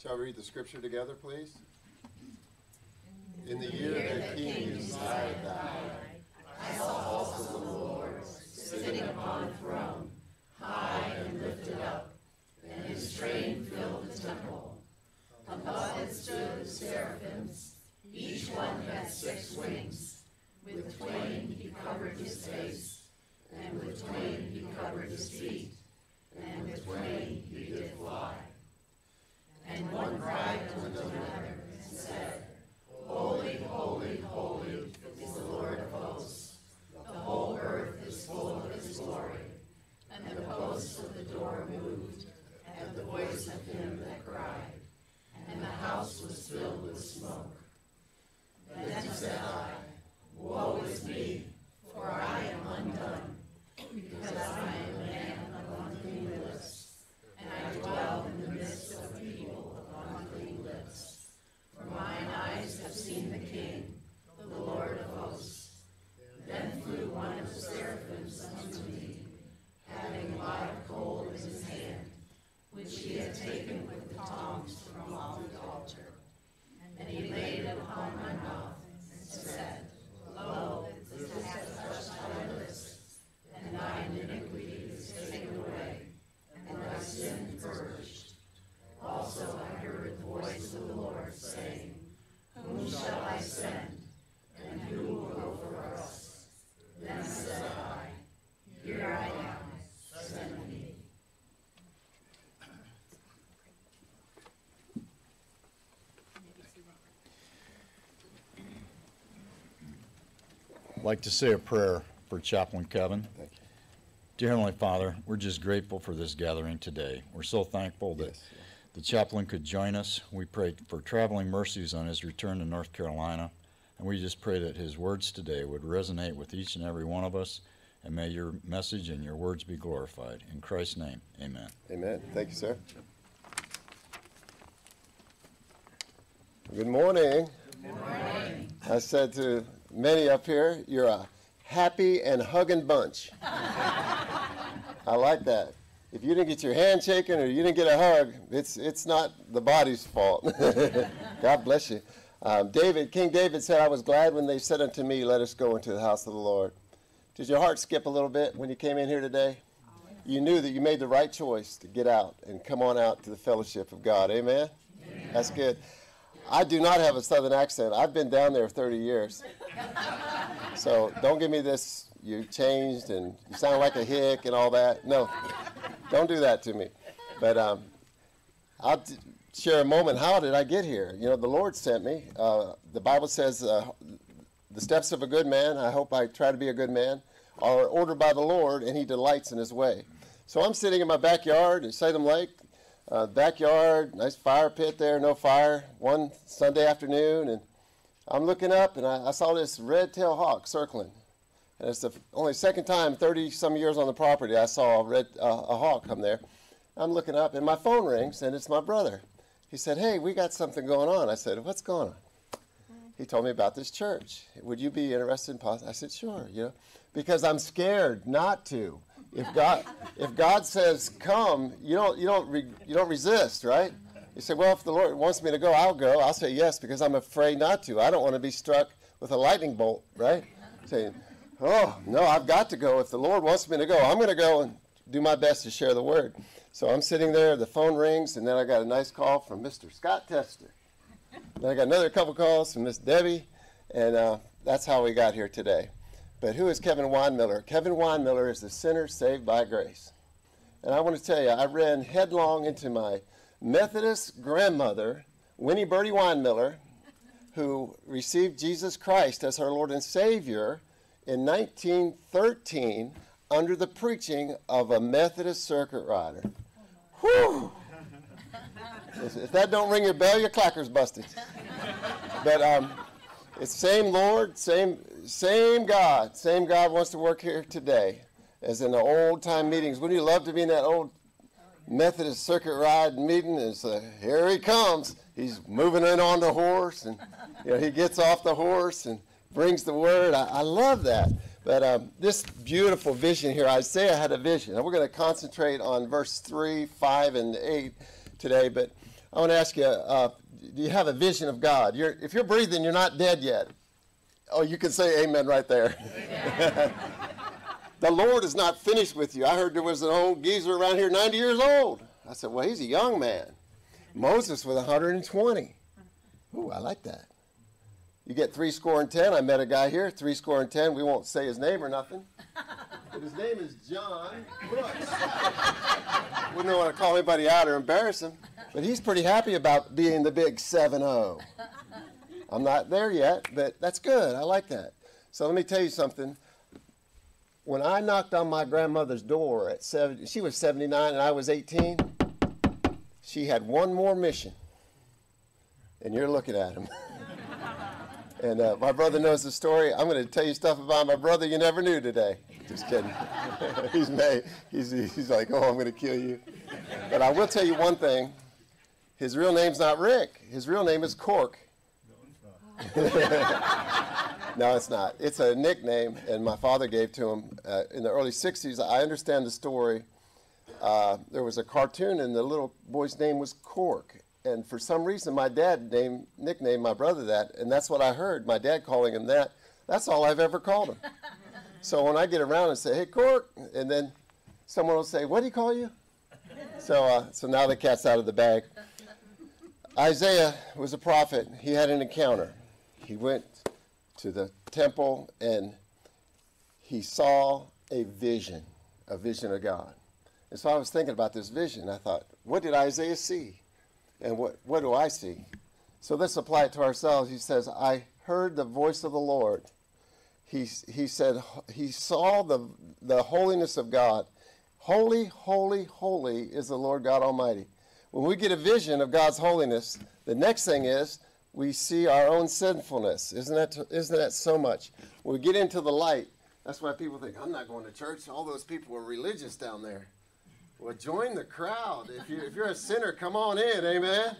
Shall we read the scripture together, please? In the year that King Uzziah died, I saw also the Lord sitting upon a throne, high and lifted up, and his train filled the temple. Above it stood the seraphims, each one had six wings. With twain he covered his face, and with twain he covered his feet, and with twain. One cried unto another and said, Holy, holy, holy is the Lord of hosts. The whole earth is full of his glory. And the posts of the door moved at the voice of him that cried. And the house was filled with smoke. Then said I, Woe is me, for I am undone, because I am a man of unclean lips, and I dwell in the midst of people of unclean lips. For mine eyes have seen the King, the Lord of hosts. Then flew one of the seraphims unto me, having a live coal in his hand, which he had taken with the tongs from off the altar. And he laid it upon my mouth, and said, Lo, this hath touched thy lips, and thine iniquity is taken away, and thy sin purged. Also I heard the voice of the Lord saying, Whom shall I send, and who will go for us? Then said I, Here I am, send me. I'd like to say a prayer for Chaplain Kevin. Thank you. Dear Heavenly Father, we're just grateful for this gathering today. We're so thankful that Yes. the chaplain could join us. We pray for traveling mercies on his return to North Carolina. And we just pray that his words today would resonate with each and every one of us. And may your message and your words be glorified. In Christ's name, amen. Amen. Thank you, sir. Good morning. Good morning. I said to many up here, you're a happy and hugging bunch. I like that. If you didn't get your hand shaken or you didn't get a hug, it's it's not the body's fault. God bless you. Um, David, King David said, "I was glad when they said unto me, Let us go into the house of the Lord." Did your heart skip a little bit when you came in here today? You knew that you made the right choice to get out and come on out to the fellowship of God. Amen. That's good. I do not have a southern accent. I've been down there 30 years. So don't give me this, you changed and you sound like a hick and all that. No, don't do that to me. But um, I'll share a moment. How did I get here? You know, the Lord sent me. Uh, the Bible says, uh, the steps of a good man, I hope I try to be a good man, are ordered by the Lord, and he delights in his way. So I'm sitting in my backyard in Salem Lake, uh, backyard, nice fire pit there, no fire, one Sunday afternoon, and I'm looking up, and I, I saw this red-tailed hawk circling. And it's the only second time, 30 some years on the property, I saw a, red, uh, a hawk come there. I'm looking up, and my phone rings, and it's my brother. He said, Hey, we got something going on. I said, What's going on? He told me about this church. Would you be interested in pos-" I said, Sure, you know, because I'm scared not to. If God, if God says come, you don't, you don't, re, you don't resist, right? You say, well, if the Lord wants me to go, I'll go. I'll say yes because I'm afraid not to. I don't want to be struck with a lightning bolt, right? Saying, oh no, I've got to go. If the Lord wants me to go, I'm going to go and do my best to share the word. So I'm sitting there. The phone rings, and then I got a nice call from Mr. Scott Tester. Then I got another couple calls from Miss Debbie, and uh, that's how we got here today. But who is Kevin Winemiller? Kevin Winemiller is the sinner saved by grace. And I want to tell you, I ran headlong into my Methodist grandmother, Winnie Birdie Winemiller, who received Jesus Christ as her Lord and Savior in 1913 under the preaching of a Methodist circuit rider. Whew! If if that don't ring your bell, your clacker's busted. But um, it's same Lord, same same God, same God wants to work here today, as in the old time meetings. Wouldn't you love to be in that old Methodist circuit ride meeting? And say, here he comes. He's moving in on the horse, and you know he gets off the horse and brings the word. I, I love that. But um, this beautiful vision here, Isaiah had a vision, and we're going to concentrate on verse three, five, and eight today. But I want to ask you, uh, do you have a vision of God? You're, if you're breathing, you're not dead yet. Oh, you can say amen right there. the Lord is not finished with you. I heard there was an old geezer around here, 90 years old. I said, well, he's a young man. Moses was 120. Ooh, I like that. You get three score and ten. I met a guy here, three score and ten. We won't say his name or nothing. But his name is John Brooks. Wouldn't want to call anybody out or embarrass him. But he's pretty happy about being the big 7 0. I'm not there yet, but that's good. I like that. So let me tell you something. When I knocked on my grandmother's door at 70, she was 79 and I was 18, she had one more mission. And you're looking at him. and uh, my brother knows the story. I'm going to tell you stuff about my brother you never knew today. Just kidding. he's, made, he's, he's like, oh, I'm going to kill you. But I will tell you one thing. His real name's not Rick. His real name is Cork. no, it's not. It's a nickname, and my father gave to him uh, in the early 60s. I understand the story. Uh, there was a cartoon, and the little boy's name was Cork. And for some reason, my dad named, nicknamed my brother that, and that's what I heard, my dad calling him that. That's all I've ever called him. so when I get around and say, hey, Cork, and then someone will say, what do you call you? So, uh, so now the cat's out of the bag. Isaiah was a prophet. He had an encounter. He went to the temple and he saw a vision, a vision of God. And so I was thinking about this vision. I thought, what did Isaiah see? And what, what do I see? So let's apply it to ourselves. He says, I heard the voice of the Lord. He, he said, he saw the, the holiness of God. Holy, holy, holy is the Lord God Almighty. When we get a vision of God's holiness, the next thing is we see our own sinfulness. Isn't that, isn't that so much? When we get into the light, that's why people think, I'm not going to church. All those people are religious down there. Well, join the crowd. If, you, if you're a sinner, come on in, amen? amen.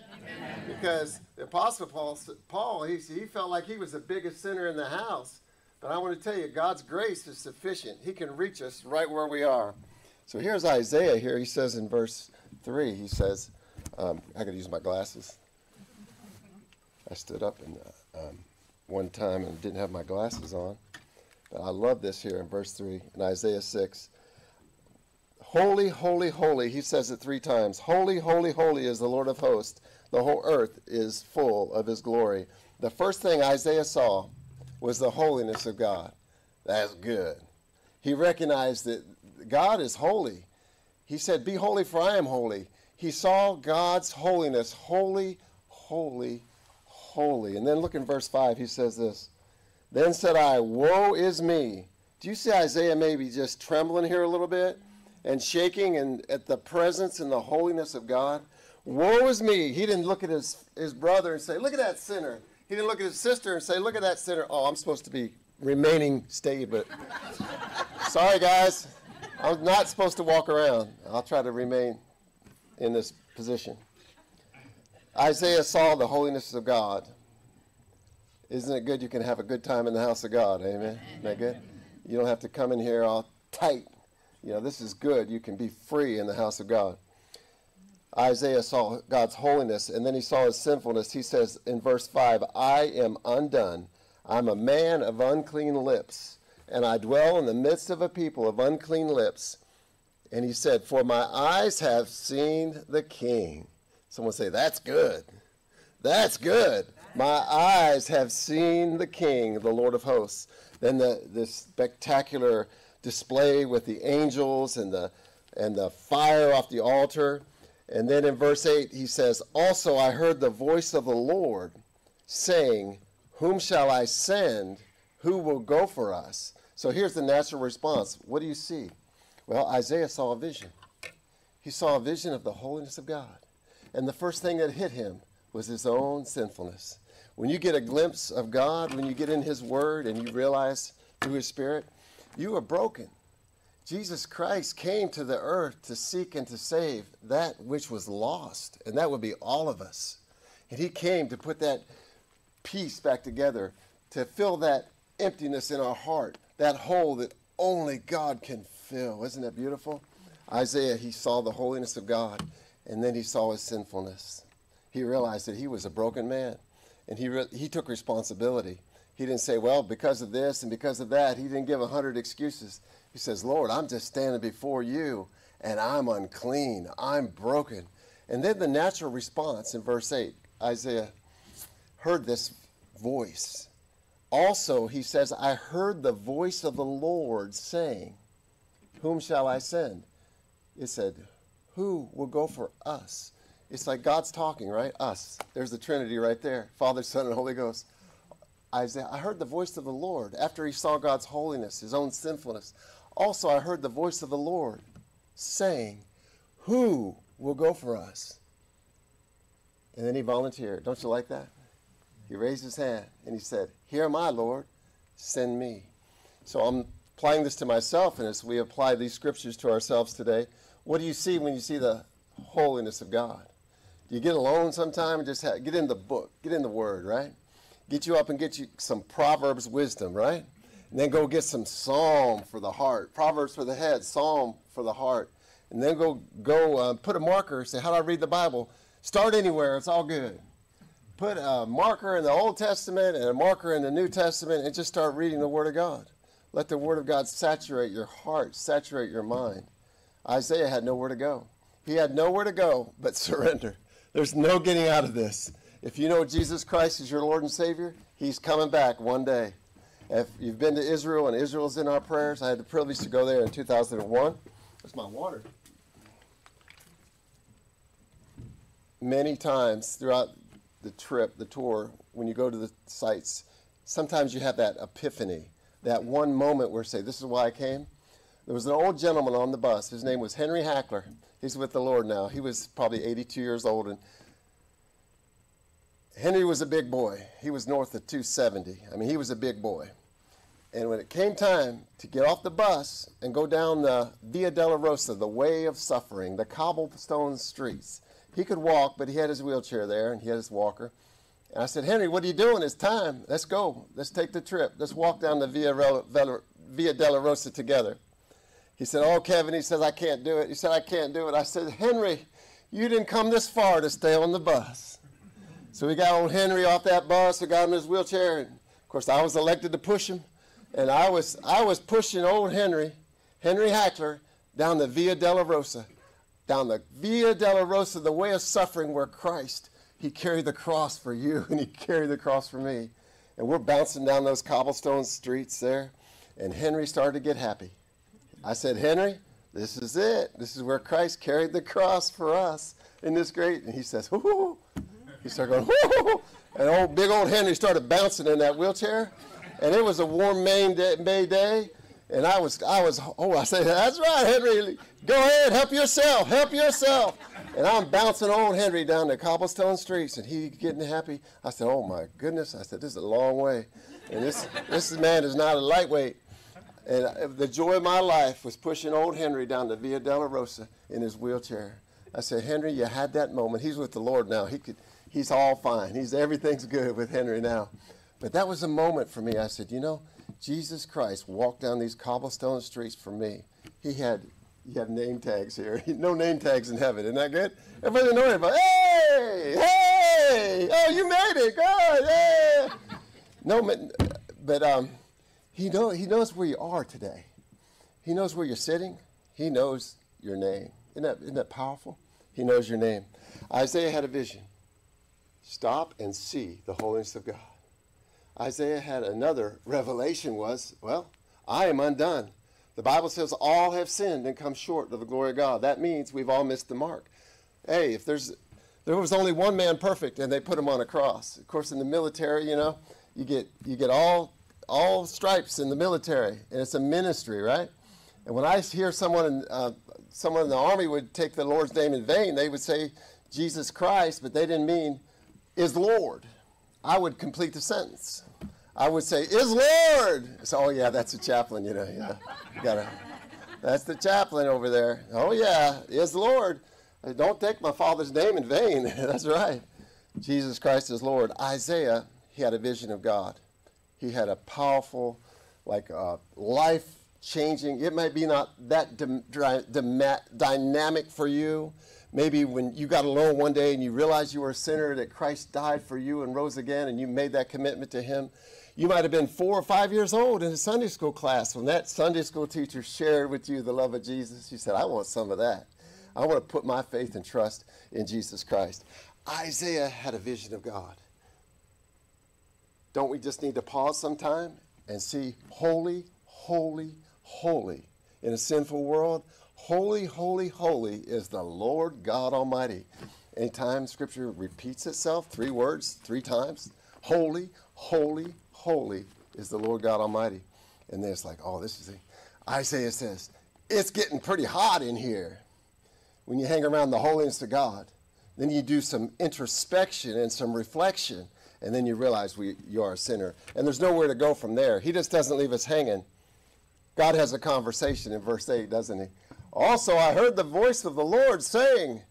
Because the Apostle Paul, Paul he, he felt like he was the biggest sinner in the house. But I want to tell you, God's grace is sufficient. He can reach us right where we are. So here's Isaiah here. He says in verse 3, he says, um, I got to use my glasses. I stood up and uh, um, one time and didn't have my glasses on. But I love this here in verse 3 in Isaiah 6. Holy, holy, holy, he says it three times. Holy, holy, holy is the Lord of hosts. The whole earth is full of his glory. The first thing Isaiah saw was the holiness of God. That's good. He recognized that God is holy. He said, Be holy, for I am holy. He saw God's holiness. Holy, holy, holy. And then look in verse 5, he says this Then said I, Woe is me. Do you see Isaiah maybe just trembling here a little bit and shaking and at the presence and the holiness of God? Woe is me. He didn't look at his, his brother and say, Look at that sinner. He didn't look at his sister and say, Look at that sinner. Oh, I'm supposed to be remaining stayed, but sorry, guys. I'm not supposed to walk around. I'll try to remain in this position. Isaiah saw the holiness of God. Isn't it good you can have a good time in the house of God? Amen. Isn't that good? You don't have to come in here all tight. You know, this is good. You can be free in the house of God. Isaiah saw God's holiness and then he saw his sinfulness. He says in verse 5, I am undone. I'm a man of unclean lips, and I dwell in the midst of a people of unclean lips. And he said, For my eyes have seen the King. Someone say, That's good. That's good. My eyes have seen the King, the Lord of hosts. Then the, this spectacular display with the angels and the, and the fire off the altar. And then in verse 8, he says, Also I heard the voice of the Lord saying, Whom shall I send? Who will go for us? So here's the natural response. What do you see? Well, Isaiah saw a vision. He saw a vision of the holiness of God. And the first thing that hit him was his own sinfulness. When you get a glimpse of God, when you get in his word and you realize through his spirit, you are broken. Jesus Christ came to the earth to seek and to save that which was lost, and that would be all of us. And he came to put that piece back together, to fill that emptiness in our heart, that hole that only God can fill. Isn't that beautiful? Isaiah, he saw the holiness of God, and then he saw his sinfulness. he realized that he was a broken man. And he, re- he took responsibility. He didn't say, well, because of this and because of that. He didn't give a hundred excuses. He says, Lord, I'm just standing before you and I'm unclean. I'm broken. And then the natural response in verse 8 Isaiah heard this voice. Also, he says, I heard the voice of the Lord saying, Whom shall I send? It said, Who will go for us? It's like God's talking, right? Us. There's the Trinity right there Father, Son, and Holy Ghost. Isaiah, I heard the voice of the Lord after he saw God's holiness, his own sinfulness. Also, I heard the voice of the Lord saying, Who will go for us? And then he volunteered. Don't you like that? He raised his hand and he said, Here am I, Lord, send me. So I'm applying this to myself, and as we apply these scriptures to ourselves today, what do you see when you see the holiness of God? Do you get alone sometime and just have, get in the book, get in the Word, right? Get you up and get you some Proverbs wisdom, right? And then go get some Psalm for the heart, Proverbs for the head, Psalm for the heart, and then go go uh, put a marker. Say, how do I read the Bible? Start anywhere. It's all good. Put a marker in the Old Testament and a marker in the New Testament, and just start reading the Word of God. Let the Word of God saturate your heart, saturate your mind. Isaiah had nowhere to go. He had nowhere to go but surrender. There's no getting out of this. If you know Jesus Christ is your Lord and Savior, He's coming back one day. If you've been to Israel and Israel's in our prayers, I had the privilege to go there in 2001. That's my water. Many times throughout the trip, the tour, when you go to the sites, sometimes you have that epiphany, that one moment where say, This is why I came. There was an old gentleman on the bus. His name was Henry Hackler. He's with the Lord now. He was probably 82 years old. And Henry was a big boy. He was north of 270. I mean, he was a big boy. And when it came time to get off the bus and go down the Via Dolorosa, the way of suffering, the cobblestone streets, he could walk, but he had his wheelchair there and he had his walker. And I said, Henry, what are you doing? It's time. Let's go. Let's take the trip. Let's walk down the Via, Via Rosa together. He said, Oh, Kevin, he says, I can't do it. He said, I can't do it. I said, Henry, you didn't come this far to stay on the bus. So we got old Henry off that bus, we got him in his wheelchair, and of course I was elected to push him. And I was I was pushing old Henry, Henry Hackler, down the Via Dolorosa. Down the Via Dolorosa, the way of suffering where Christ, he carried the cross for you and he carried the cross for me. And we're bouncing down those cobblestone streets there. And Henry started to get happy. I said, Henry, this is it. This is where Christ carried the cross for us in this great. And he says, whoo. He started going, whoo. And old big old Henry started bouncing in that wheelchair. And it was a warm May day. And I was, I was, oh, I said, that's right, Henry. Go ahead, help yourself, help yourself. And I'm bouncing old Henry down the cobblestone streets, and he getting happy. I said, oh my goodness. I said, this is a long way. And this, this man is not a lightweight. And the joy of my life was pushing old Henry down the Via Dolorosa in his wheelchair. I said, Henry, you had that moment. He's with the Lord now. He could, he's all fine. He's everything's good with Henry now. But that was a moment for me. I said, you know, Jesus Christ walked down these cobblestone streets for me. He had, you have name tags here. no name tags in heaven. Isn't that good? Everybody know everybody. Hey, hey, oh, you made it. Good, yeah. No, but um, he, know, he knows where you are today. He knows where you're sitting. He knows your name. Isn't that, isn't that powerful? He knows your name. Isaiah had a vision. Stop and see the holiness of God. Isaiah had another revelation was, well, I am undone. The Bible says all have sinned and come short of the glory of God. That means we've all missed the mark. Hey, if there's there was only one man perfect and they put him on a cross. Of course in the military, you know, you get you get all all stripes in the military, and it's a ministry, right? And when I hear someone in, uh, someone in the army would take the Lord's name in vain, they would say Jesus Christ, but they didn't mean is Lord. I would complete the sentence. I would say is Lord. So, oh yeah, that's a chaplain, you know. Yeah, you gotta. That's the chaplain over there. Oh yeah, is Lord. Don't take my Father's name in vain. that's right. Jesus Christ is Lord. Isaiah, he had a vision of God. He had a powerful, like uh, life changing. It might be not that dynamic for you, maybe when you got alone one day and you realized you were a sinner, that Christ died for you and rose again, and you made that commitment to Him. You might have been four or five years old in a Sunday school class when that Sunday school teacher shared with you the love of Jesus. You said, I want some of that. I want to put my faith and trust in Jesus Christ. Isaiah had a vision of God. Don't we just need to pause sometime and see holy, holy, holy in a sinful world? Holy, holy, holy is the Lord God Almighty. Anytime Scripture repeats itself, three words, three times, holy, holy, holy is the Lord God Almighty. And then it's like, oh, this is a, Isaiah says, it's getting pretty hot in here when you hang around the holiness of God. Then you do some introspection and some reflection, and then you realize we, you are a sinner. And there's nowhere to go from there. He just doesn't leave us hanging. God has a conversation in verse 8, doesn't he? Also, I heard the voice of the Lord saying,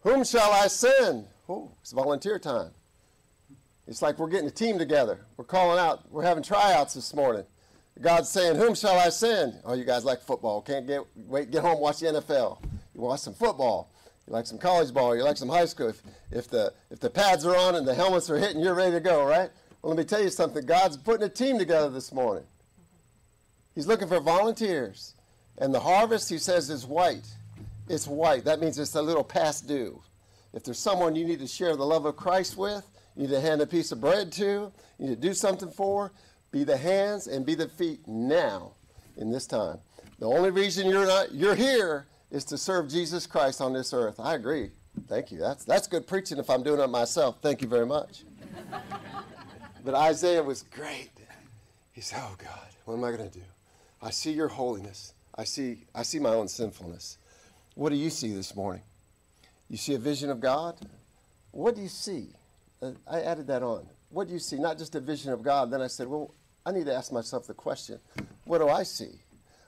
Whom shall I send? Oh, it's volunteer time. It's like we're getting a team together. We're calling out. We're having tryouts this morning. God's saying, Whom shall I send? Oh, you guys like football. Can't get wait, get home, watch the NFL. You watch some football. You like some college ball. You like some high school. If, if, the, if the pads are on and the helmets are hitting, you're ready to go, right? Well, let me tell you something. God's putting a team together this morning. He's looking for volunteers. And the harvest, he says, is white. It's white. That means it's a little past due. If there's someone you need to share the love of Christ with, you need to hand a piece of bread to, you need to do something for, be the hands and be the feet now in this time. The only reason you're not you're here is to serve Jesus Christ on this earth. I agree. Thank you. That's that's good preaching if I'm doing it myself. Thank you very much. but Isaiah was great. He said, "Oh God, what am I going to do? I see your holiness. I see I see my own sinfulness. What do you see this morning? You see a vision of God? What do you see? Uh, I added that on. What do you see? Not just a vision of God. Then I said, well, I need to ask myself the question, what do I see?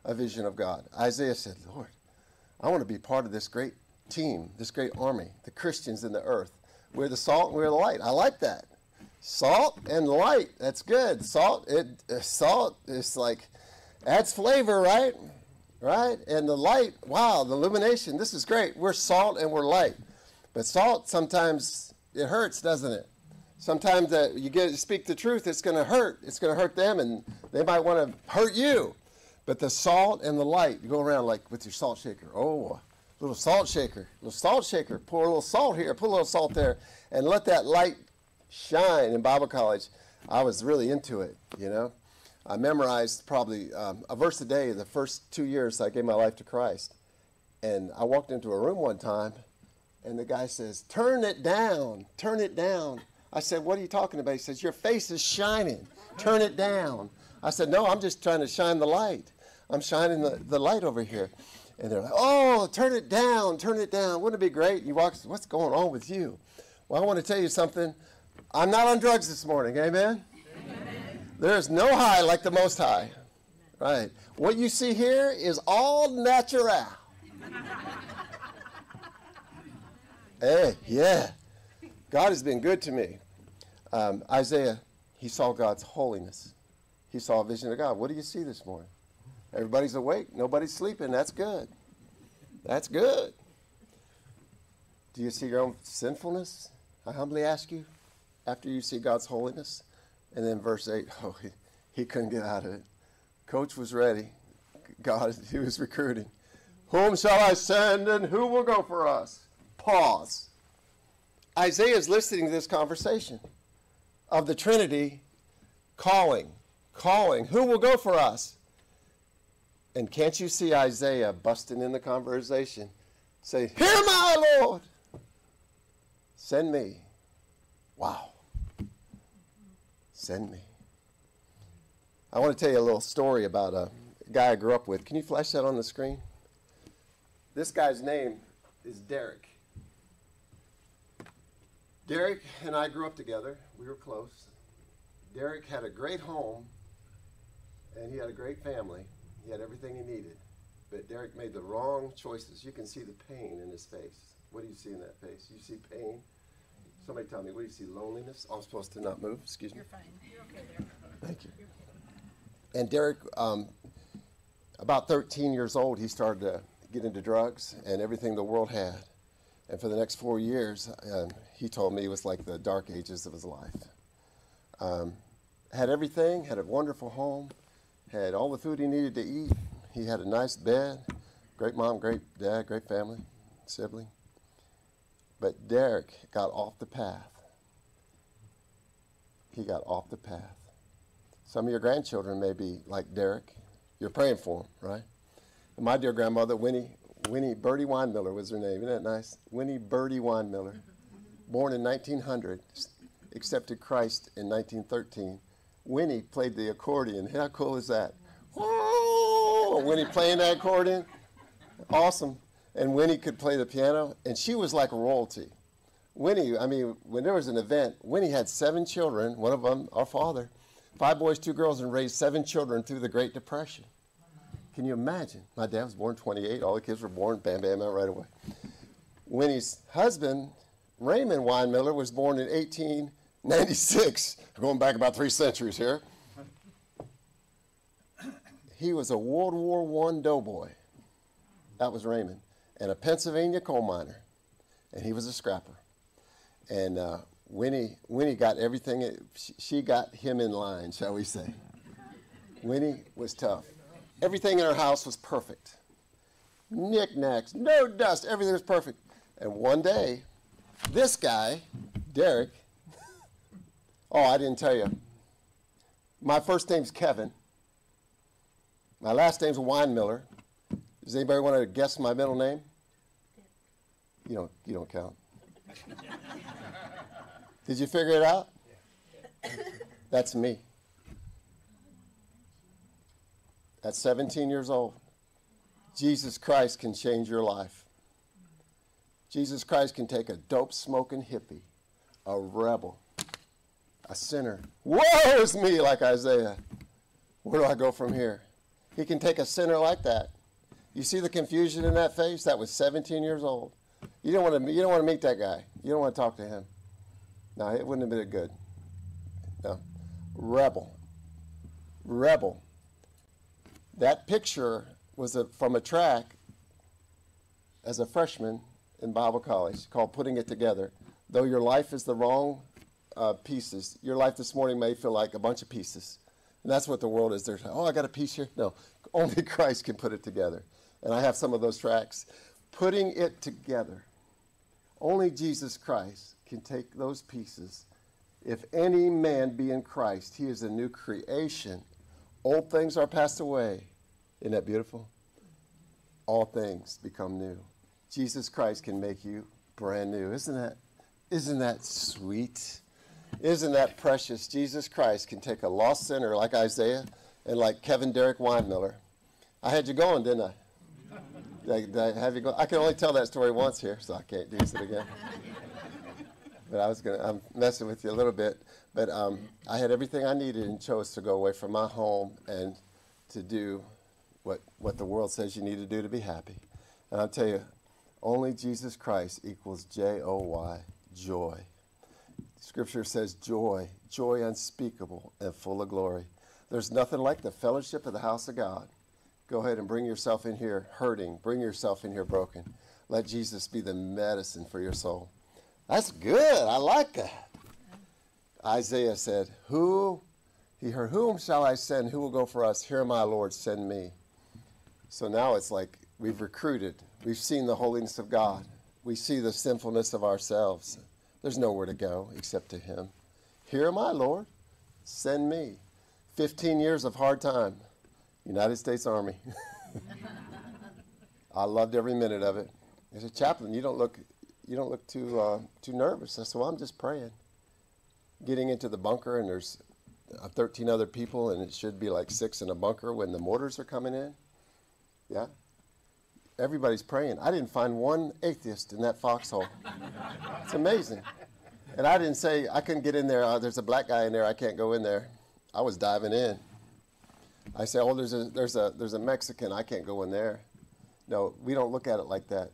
A vision of God. Isaiah said, Lord, I want to be part of this great team, this great army, the Christians in the earth. We're the salt and we're the light. I like that. Salt and light. That's good. Salt, it uh, salt is like adds flavor, right? Right? And the light, wow, the illumination. This is great. We're salt and we're light. But salt sometimes it hurts, doesn't it? Sometimes uh, you get speak the truth, it's going to hurt. It's going to hurt them, and they might want to hurt you. But the salt and the light, you go around like with your salt shaker. Oh, little salt shaker, little salt shaker. Pour a little salt here, put a little salt there, and let that light shine. In Bible college, I was really into it. You know, I memorized probably um, a verse a day the first two years I gave my life to Christ. And I walked into a room one time, and the guy says, "Turn it down, turn it down." I said, What are you talking about? He says, Your face is shining. Turn it down. I said, No, I'm just trying to shine the light. I'm shining the, the light over here. And they're like, Oh, turn it down, turn it down. Wouldn't it be great? You walk, What's going on with you? Well, I want to tell you something. I'm not on drugs this morning. Amen? Amen. There is no high like the Most High. Right. What you see here is all natural. hey, yeah. God has been good to me. Um, Isaiah, he saw God's holiness. He saw a vision of God. What do you see this morning? Everybody's awake. Nobody's sleeping. That's good. That's good. Do you see your own sinfulness? I humbly ask you, after you see God's holiness. And then verse 8, oh, he, he couldn't get out of it. Coach was ready. God, he was recruiting. Whom shall I send and who will go for us? Pause. Isaiah is listening to this conversation of the Trinity calling, calling. Who will go for us? And can't you see Isaiah busting in the conversation? Say, Hear my Lord! Send me. Wow. Send me. I want to tell you a little story about a guy I grew up with. Can you flash that on the screen? This guy's name is Derek. Derek and I grew up together. We were close. Derek had a great home and he had a great family. He had everything he needed. But Derek made the wrong choices. You can see the pain in his face. What do you see in that face? You see pain? Somebody tell me, what do you see? Loneliness? I'm supposed to not move? Excuse me. You're fine. You're okay there. Thank you. And Derek, um, about 13 years old, he started to get into drugs and everything the world had. And for the next four years, um, he told me it was like the dark ages of his life. Um, had everything, had a wonderful home, had all the food he needed to eat. He had a nice bed, great mom, great dad, great family, sibling. But Derek got off the path. He got off the path. Some of your grandchildren may be like Derek. You're praying for them, right? And my dear grandmother, Winnie, Winnie Birdie Winemiller was her name. Isn't that nice? Winnie Birdie Winemiller, born in 1900, accepted Christ in 1913. Winnie played the accordion. How cool is that? Oh, Winnie playing that accordion. Awesome. And Winnie could play the piano, and she was like royalty. Winnie, I mean, when there was an event, Winnie had seven children, one of them our father, five boys, two girls, and raised seven children through the Great Depression. Can you imagine? My dad was born 28, all the kids were born, bam, bam, out right away. Winnie's husband, Raymond Winemiller, was born in 1896, going back about three centuries here. He was a World War I doughboy. That was Raymond. And a Pennsylvania coal miner. And he was a scrapper. And uh, Winnie, Winnie got everything, she got him in line, shall we say. Winnie was tough. Everything in her house was perfect. Knickknacks, no dust, everything was perfect. And one day, this guy, Derek, oh, I didn't tell you. My first name's Kevin. My last name's Winemiller. Does anybody want to guess my middle name? You don't, you don't count. Did you figure it out? That's me. At 17 years old, Jesus Christ can change your life. Jesus Christ can take a dope smoking hippie, a rebel, a sinner. Woe is me, like Isaiah. Where do I go from here? He can take a sinner like that. You see the confusion in that face? That was 17 years old. You don't want to. You don't want to meet that guy. You don't want to talk to him. No, it wouldn't have been good. No, rebel, rebel. That picture was a, from a track as a freshman in Bible college called "Putting It Together." Though your life is the wrong uh, pieces, your life this morning may feel like a bunch of pieces, and that's what the world is. There's, oh, I got a piece here. No, only Christ can put it together. And I have some of those tracks. Putting it together. Only Jesus Christ can take those pieces. If any man be in Christ, he is a new creation. Old things are passed away. Isn't that beautiful? All things become new. Jesus Christ can make you brand new. Isn't that, isn't that sweet? Isn't that precious? Jesus Christ can take a lost sinner like Isaiah and like Kevin Derek Winemiller. I had you going, didn't I? Did I, have you go? I can only tell that story once here, so I can't use it again. but I was gonna, I'm messing with you a little bit. But um, I had everything I needed and chose to go away from my home and to do what, what the world says you need to do to be happy. And I'll tell you, only Jesus Christ equals J O Y, joy. Scripture says joy, joy unspeakable and full of glory. There's nothing like the fellowship of the house of God. Go ahead and bring yourself in here hurting. Bring yourself in here broken. Let Jesus be the medicine for your soul. That's good. I like that. Isaiah said, Who? He heard, Whom shall I send? Who will go for us? Here, my Lord, send me. So now it's like we've recruited. We've seen the holiness of God. We see the sinfulness of ourselves. There's nowhere to go except to Him. Here, am I, Lord, send me. 15 years of hard time. United States Army. I loved every minute of it. As a chaplain, you don't look, you don't look too, uh, too nervous. I said, well, I'm just praying. Getting into the bunker, and there's uh, 13 other people, and it should be like six in a bunker when the mortars are coming in. Yeah. Everybody's praying. I didn't find one atheist in that foxhole. it's amazing. And I didn't say I couldn't get in there. Uh, there's a black guy in there. I can't go in there. I was diving in. I say, oh, there's a, there's, a, there's a Mexican, I can't go in there. No, we don't look at it like that.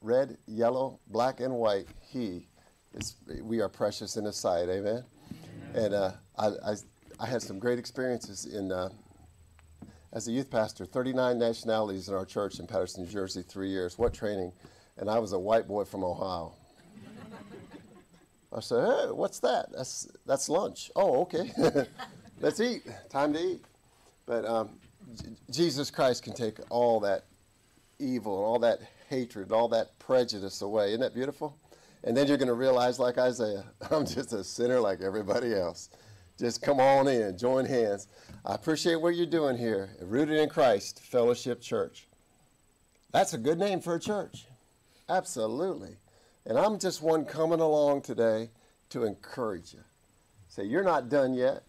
Red, yellow, black, and white, he is, we are precious in his sight, amen? amen. And uh, I, I, I, had some great experiences in, uh, as a youth pastor, 39 nationalities in our church in Paterson, New Jersey, three years. What training. and I was a white boy from Ohio. I said, "Hey, what's that? That's that's lunch." Oh, okay. Let's eat. Time to eat. But um, Jesus Christ can take all that evil and all that hatred and all that prejudice away. Isn't that beautiful? And then you're going to realize, like Isaiah, I'm just a sinner like everybody else. Just come on in, join hands. I appreciate what you're doing here, Rooted in Christ Fellowship Church. That's a good name for a church. Absolutely. And I'm just one coming along today to encourage you. Say, you're not done yet.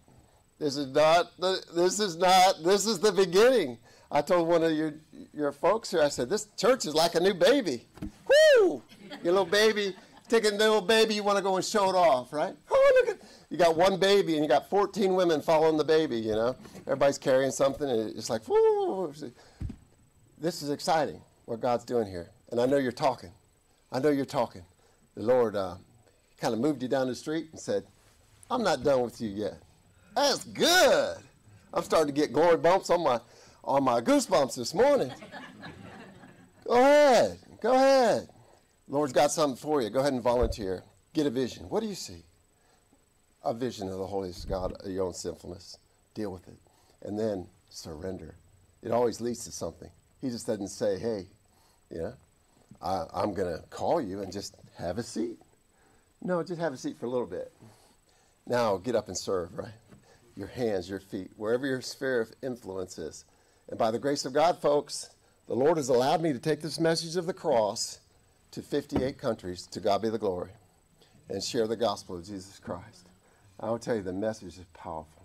This is not the, this is not this is the beginning. I told one of your your folks here, I said, this church is like a new baby. Woo! Your little baby, take a little baby, you want to go and show it off, right? Oh, look at you got one baby and you got 14 women following the baby, you know. Everybody's carrying something and it's like, woo! This is exciting what God's doing here. And I know you're talking. I know you're talking. The Lord uh, kind of moved you down the street and said, I'm not done with you yet. That's good. I'm starting to get glory bumps on my on my goosebumps this morning. Go ahead. Go ahead. Lord's got something for you. Go ahead and volunteer. Get a vision. What do you see? A vision of the holiness of God, of your own sinfulness. Deal with it. And then surrender. It always leads to something. He just doesn't say, hey, you know, I, I'm going to call you and just have a seat. No, just have a seat for a little bit. Now get up and serve, right? Your hands, your feet, wherever your sphere of influence is. And by the grace of God, folks, the Lord has allowed me to take this message of the cross to 58 countries, to God be the glory, and share the gospel of Jesus Christ. I will tell you, the message is powerful.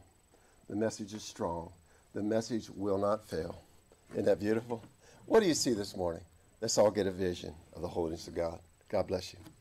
The message is strong. The message will not fail. Isn't that beautiful? What do you see this morning? Let's all get a vision of the holiness of God. God bless you.